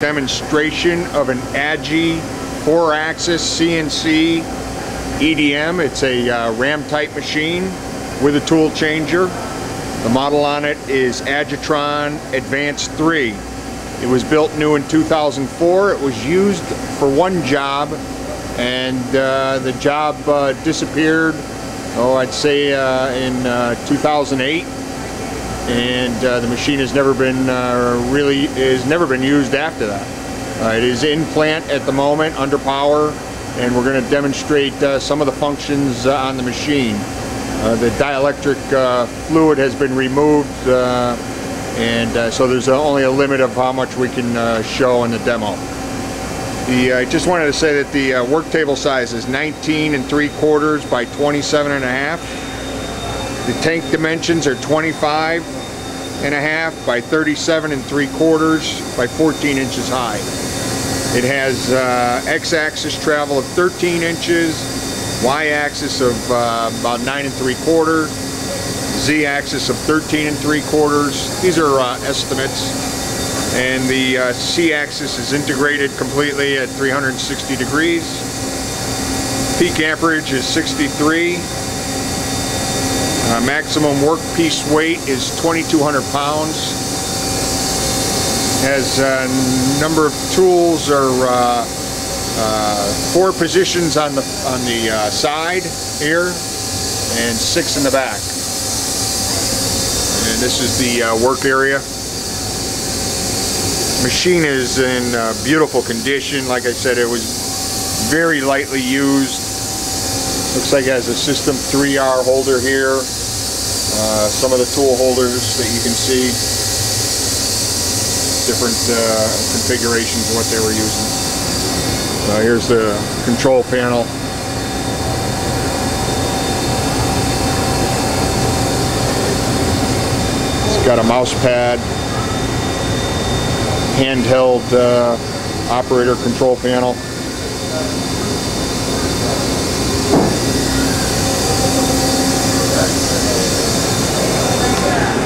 demonstration of an Agie 4-axis CNC EDM. It's a uh, ram type machine with a tool changer. The model on it is Agietron Advanced 3. It was built new in 2004. It was used for one job and uh, the job uh, disappeared, oh I'd say uh, in uh, 2008 and uh, the machine has never been uh, really has never been used after that. Uh, it is in plant at the moment under power and we're going to demonstrate uh, some of the functions uh, on the machine. Uh, the dielectric fluid has been removed and so there's only a limit of how much we can show in the demo. The, I just wanted to say that the work table size is 19 and 3 quarters by 27 and a half. The tank dimensions are 25 and a half by 37 and 3 quarters by 14 inches high. It has uh, x-axis travel of 13 inches, y-axis of uh, about 9 and 3 quarters, z-axis of 13 and 3 quarters. These are uh, estimates. And the uh, c-axis is integrated completely at 360 degrees. Peak amperage is 63 uh, maximum workpiece weight is 2,200 pounds. Has a number of tools or uh, uh, four positions on the on the uh, side here and six in the back. And this is the uh, work area. Machine is in uh, beautiful condition. Like I said, it was very lightly used. Looks like it has a System 3R holder here. Uh, some of the tool holders that you can see, different uh, configurations of what they were using. Uh, here's the control panel. It's got a mouse pad, handheld uh, operator control panel.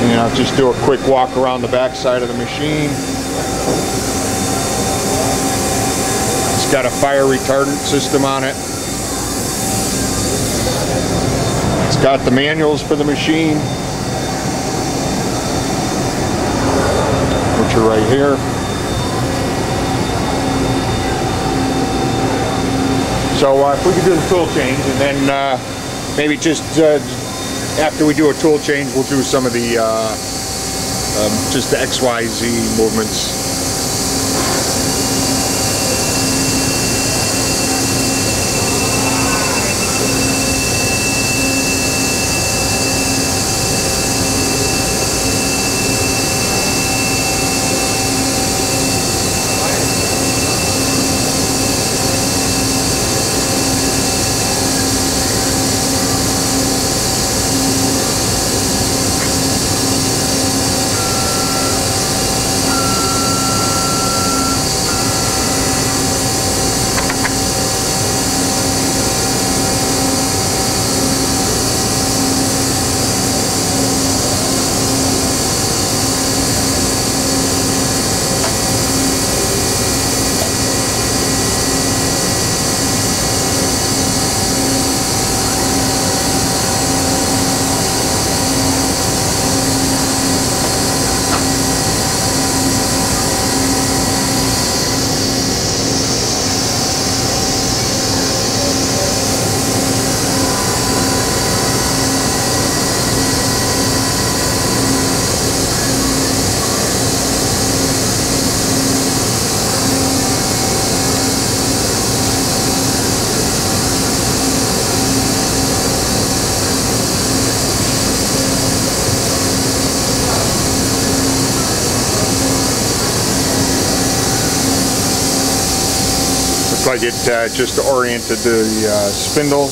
And Just do a quick walk around the back side of the machine. It's got a fire retardant system on it. It's got the manuals for the machine, which are right here. So uh, if we could do the tool change and then uh, maybe just uh, after we do a tool change, we'll do some of the uh, um, just the XYZ movements. Like it uh, just oriented the uh, spindle.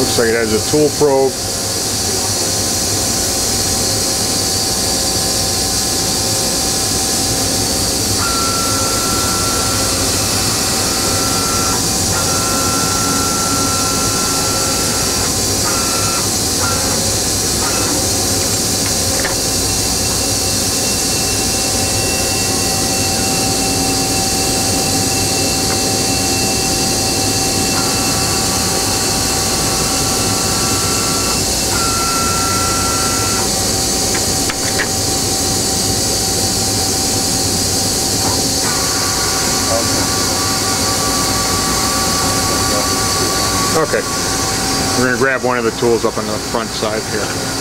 Looks like it has a tool probe. Okay. We're gonna grab one of the tools up on the front side here.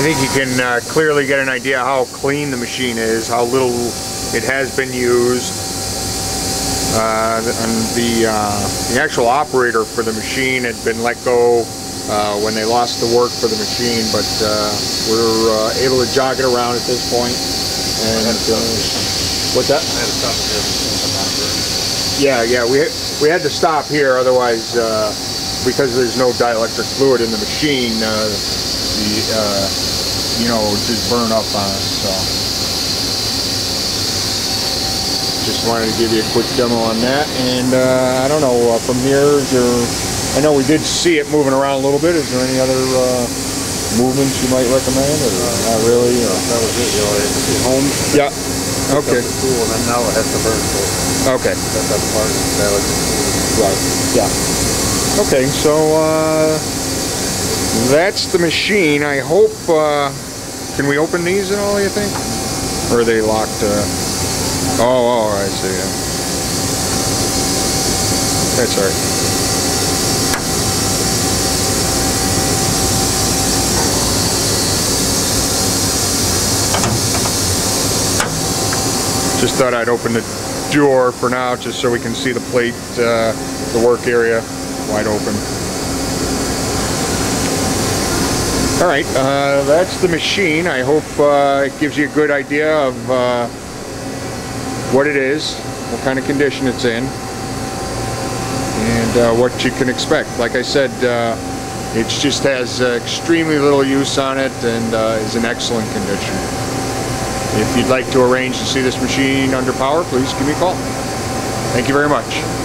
I think you can uh, clearly get an idea how clean the machine is, how little it has been used. Uh, and the, uh, the actual operator for the machine had been let go uh, when they lost the work for the machine, but uh, we're uh, able to jog it around at this point. And what's that? I had to stop it. Yeah, yeah, we we had to stop here, otherwise, uh, because there's no dielectric fluid in the machine, uh, the uh, you know just burn up on us. So, just wanted to give you a quick demo on that, and uh, I don't know uh, from here. There, I know we did see it moving around a little bit. Is there any other uh, movements you might recommend, or not really? Or? That was it, you know, it's home. Yeah. Okay. Tool, and then now it has to burn, so Okay. that's that part of the valid. Right, yeah. Okay, so, uh, that's the machine. I hope, uh, can we open these at all, you think? Or are they locked, uh, oh, oh, I see, yeah. That's all right. Just thought I'd open the door for now, just so we can see the plate, uh, the work area wide open. All right, uh, that's the machine. I hope uh, it gives you a good idea of uh, what it is, what kind of condition it's in, and uh, what you can expect. Like I said, uh, it just has uh, extremely little use on it and is in excellent condition. If you'd like to arrange to see this machine under power, please give me a call. Thank you very much.